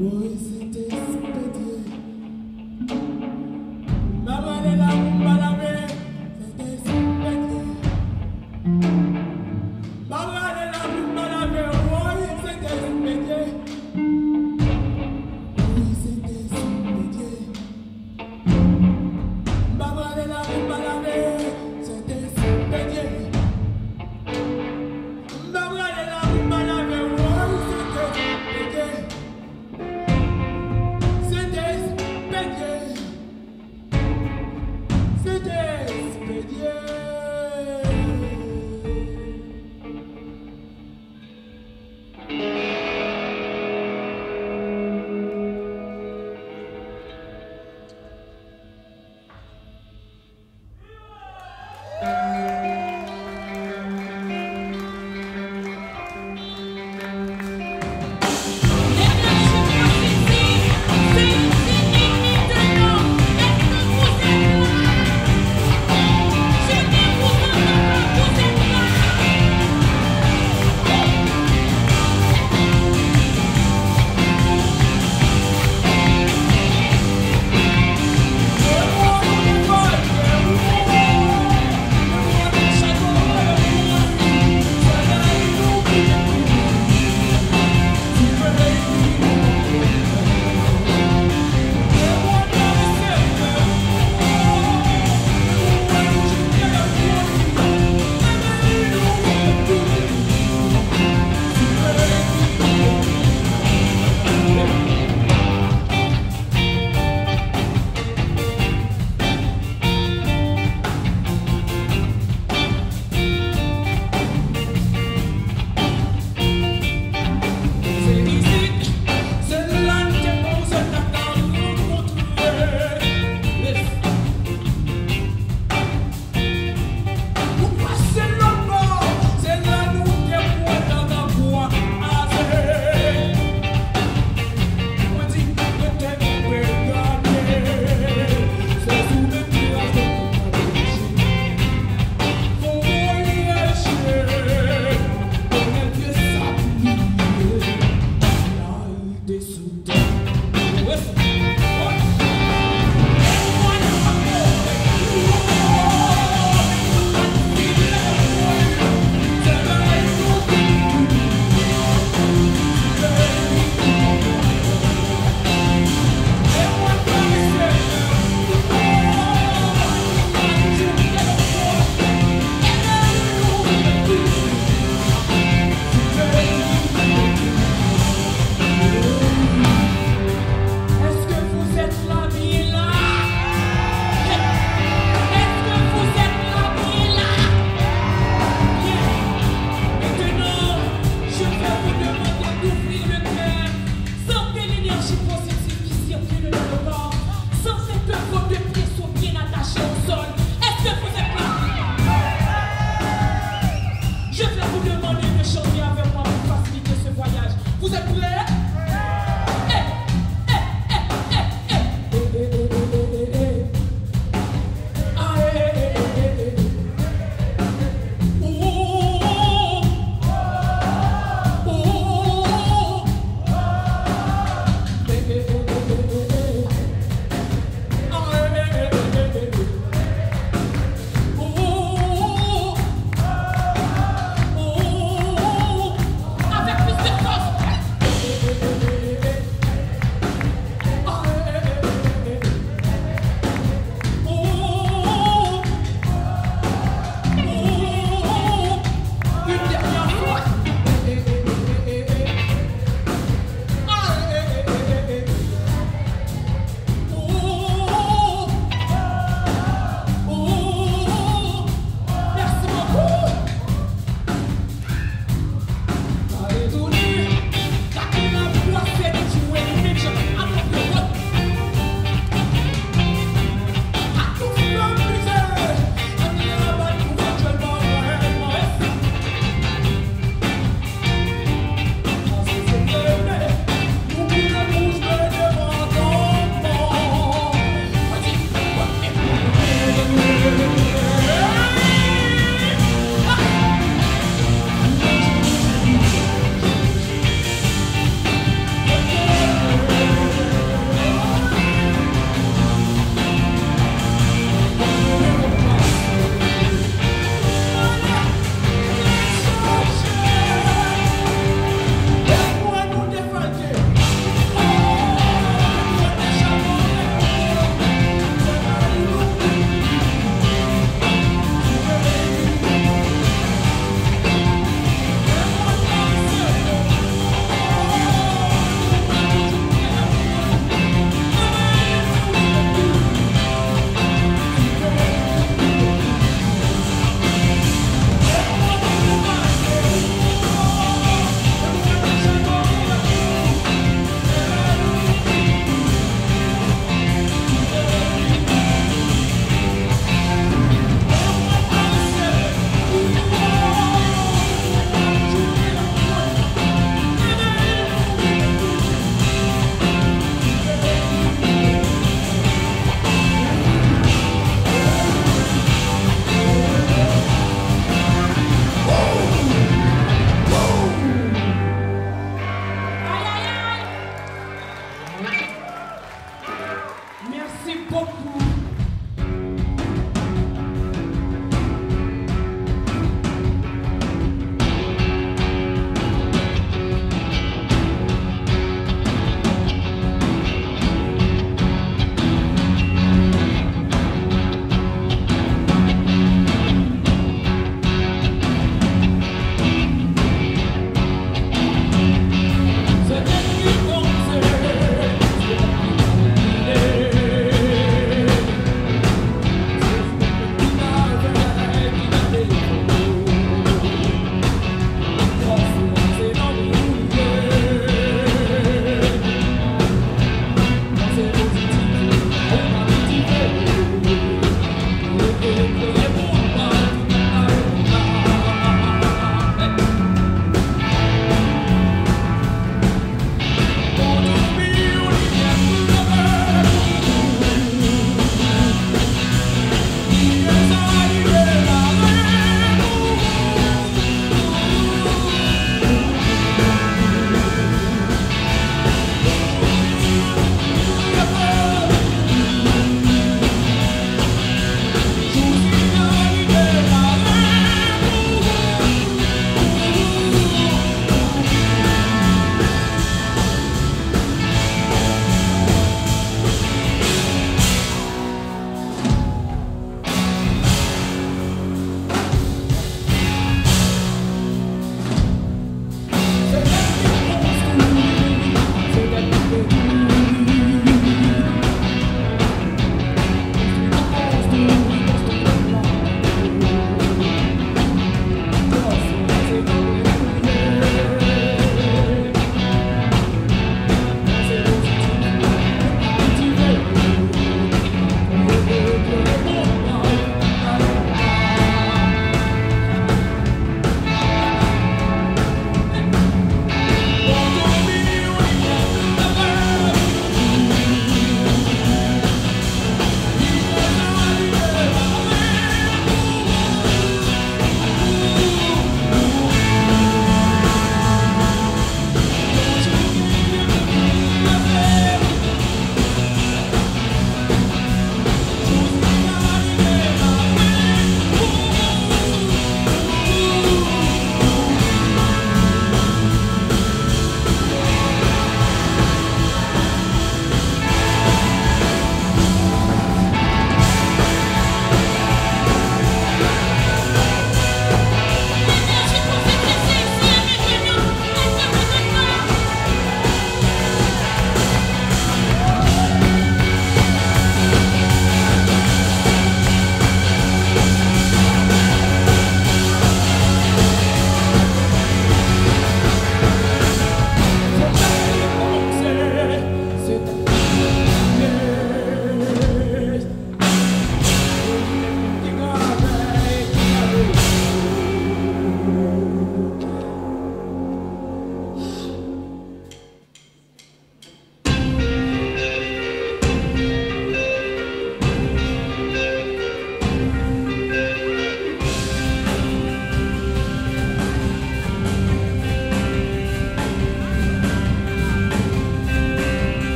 Was it this? Whistle.